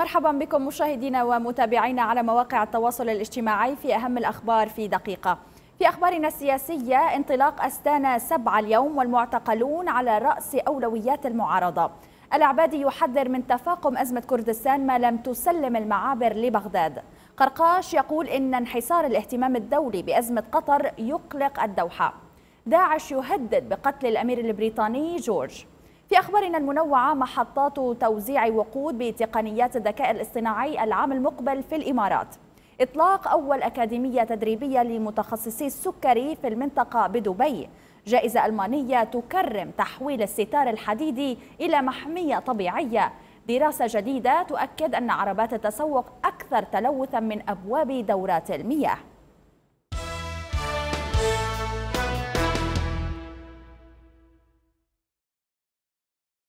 مرحبا بكم مشاهدينا ومتابعينا على مواقع التواصل الاجتماعي في أهم الأخبار في دقيقة. في أخبارنا السياسية انطلاق أستانا سبعة اليوم والمعتقلون على رأس أولويات المعارضة. العبادي يحذر من تفاقم أزمة كردستان ما لم تسلم المعابر لبغداد. قرقاش يقول إن انحسار الاهتمام الدولي بأزمة قطر يقلق الدوحة. داعش يهدد بقتل الأمير البريطاني جورج. في أخبارنا المنوعة محطات توزيع وقود بتقنيات الذكاء الاصطناعي العام المقبل في الإمارات. إطلاق أول أكاديمية تدريبية لمتخصصي السكري في المنطقة بدبي. جائزة ألمانية تكرم تحويل الستار الحديدي إلى محمية طبيعية. دراسة جديدة تؤكد أن عربات التسوق أكثر تلوثا من أبواب دورات المياه